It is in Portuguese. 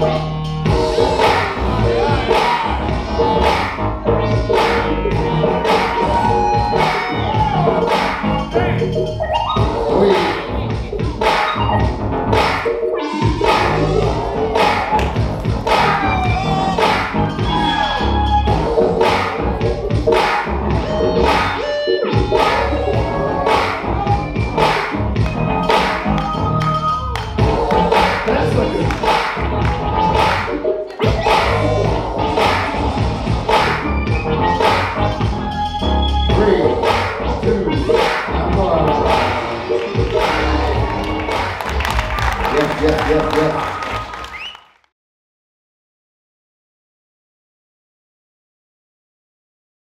Wait! Yes, yes, yes.